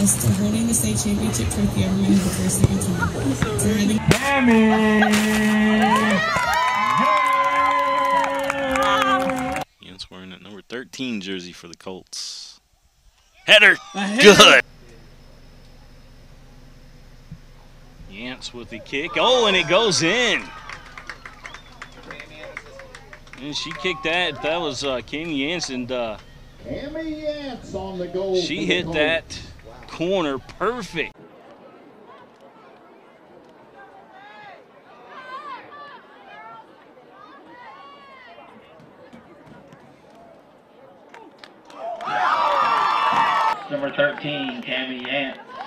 lost to holding the state championship trophy ever win the first second time. During the Yantz wearing that number 13 jersey for the Colts. Header. header. Good. Yantz with the kick. Oh, and it goes in. And she kicked that. That was uh, Kim Yantz, and uh, Kami Yantz on the goal. she for the hit that corner perfect. Number 13, Kami Yantz.